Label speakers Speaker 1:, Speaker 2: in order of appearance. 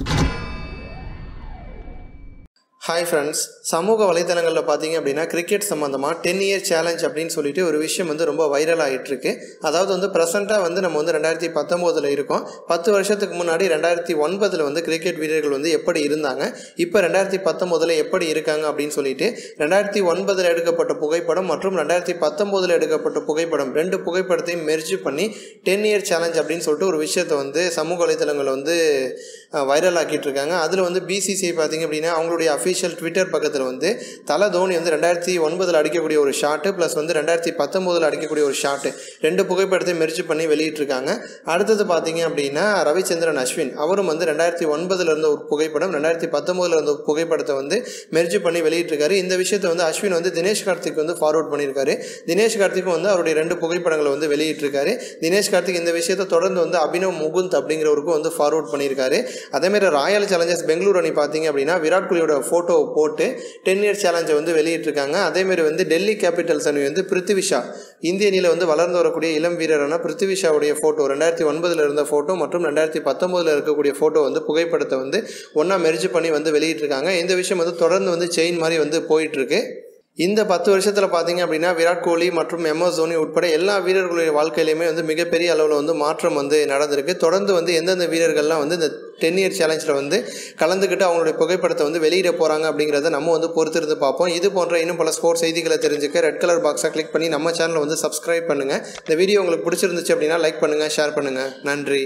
Speaker 1: you. Hi friends சமூக வலைத்தளங்களில் பார்த்தீங்க அப்படின்னா கிரிக்கெட் சம்மந்தமாக டென் இயர் சேலஞ்ச் அப்படின்னு சொல்லிட்டு ஒரு விஷயம் வந்து ரொம்ப வைரல் ஆகிட்டுருக்கு அதாவது வந்து ப்ரெசென்ட்டாக வந்து நம்ம வந்து ரெண்டாயிரத்தி பத்தொம்போதில் இருக்கோம். பத்து வருஷத்துக்கு முன்னாடி ரெண்டாயிரத்தி ஒன்பதில் வந்து கிரிக்கெட் வீரர்கள் வந்து எப்படி இருந்தாங்க? இப்போ ரெண்டாயிரத்தி பத்தொம்போதில் எப்படி இருக்காங்க அப்படின்னு சொல்லிட்டு ரெண்டாயிரத்தி ஒன்பதில் எடுக்கப்பட்ட புகைப்படம் மற்றும் ரெண்டாயிரத்தி பத்தொம்போதில் எடுக்கப்பட்ட புகைப்படம் ரெண்டு புகைப்படத்தையும் மெர்ஜ் பண்ணி டென் இயர் சேலஞ்ச் அப்படின்னு சொல்லிட்டு ஒரு விஷயத்தை வந்து சமூக வலைத்தளங்களில் வந்து வைரல் ஆக்கிட்டு இருக்காங்க அதில் வந்து பிசிசிஐ பார்த்தீங்க அப்படின்னா அவங்களுடைய அஃபிஷியல் ட்விட்டர் பக்கத்தில் வந்து தலை தோனி வந்து ரெண்டாயிரத்தி ஒன்பதில் அடிக்கக்கூடிய ஒரு ஷாட்டு ப்ளஸ் வந்து ரெண்டாயிரத்தி பத்தொம்போதில் அடிக்கக்கூடிய ஒரு ஷாட்டு ரெண்டு புகைப்படத்தை மெர்ஜ் பண்ணி வெளியிட்டிருக்காங்க. அடுத்தது பார்த்தீங்க அப்படின்னா ரவிச்சந்திரன் அஸ்வின். அவரும் வந்து ரெண்டாயிரத்தி ஒன்பதில் இருந்த ஒரு புகைப்படம் ரெண்டாயிரத்தி பத்தொம்போதில் இருந்த ஒரு புகைப்படத்தை வந்து மெர்ஜ் பண்ணி வெளியிட்டிருக்காரு. இந்த விஷயத்தை வந்து அஸ்வின் வந்து தினேஷ் கார்த்திக் வந்து ஃபார்வர்ட் பண்ணியிருக்காரு. தினேஷ் கார்த்திக்கும் வந்து அவருடைய ரெண்டு புகைப்படங்களை வந்து வெளியிட்டிருக்காரு. தினேஷ் கார்த்திக் இந்த விஷயத்தை தொடர்ந்து வந்து அபினவ் முகுந்த் அப்படிங்கிறவருக்கும் வந்து ஃபார்வர்ட் பண்ணியிருக்காரு. அதேமாதிரி ராயல் சேலஞ்சர்ஸ் பெங்களூர் அணி பார்த்தீங்க அப்படின்னா விராட் கோலியோட ஃபோட்டோ ஃபோட்டோவை போட்டு டென் இயர் சேலஞ்சை வந்து வெளியிட்டிருக்காங்க. அதேமாரி வந்து டெல்லி கேபிட்டல்ஸ் அணி வந்து பிருத்திவிஷா இந்திய அணியில் வந்து வளர்ந்து வரக்கூடிய இளம் வீரரான பிருத்திவிஷாவுடைய ஃபோட்டோ ரெண்டாயிரத்தி ஒன்பதில் இருந்த ஃபோட்டோ மற்றும் ரெண்டாயிரத்தி பத்தொம்போதில் இருக்கக்கூடிய ஃபோட்டோ வந்து புகைப்படத்தை வந்து ஒன்றா மெர்ஜ் பண்ணி வந்து வெளியிட்டிருக்காங்க. இந்த விஷயம் வந்து தொடர்ந்து வந்து செயின் மாதிரி வந்து போயிட்டுருக்கு. இந்த பத்து வருஷத்தில் பார்த்தீங்க அப்படின்னா விராட் கோலி மற்றும் எம்எஸ் தோனி உட்பட எல்லா வீரர்களுடைய வாழ்க்கையிலையுமே வந்து மிகப்பெரிய அளவில் வந்து மாற்றம் வந்து நடந்திருக்கு. தொடர்ந்து வந்து எந்தெந்த வீரர்கள்லாம் வந்து இந்த டென் இயர் சேலஞ்சில் வந்து கலந்துக்கிட்டு அவங்களுடைய புகைப்படத்தை வந்து வெளியிட போகிறாங்க அப்படிங்கிறத நம்ம வந்து பொறுத்திருந்து பார்ப்போம். இது போன்ற இன்னும் பல ஸ்போர்ட்ஸ் செய்திகளை தெரிஞ்சுக்க ரெட் கலர் பாக்ஸை கிளிக் பண்ணி நம்ம சேனலை வந்து சப்ஸ்கிரைப் பண்ணுங்கள் இந்த வீடியோ உங்களுக்கு பிடிச்சிருந்துச்சு அப்படின்னா லைக் பண்ணுங்கள் ஷேர் பண்ணுங்கள் நன்றி.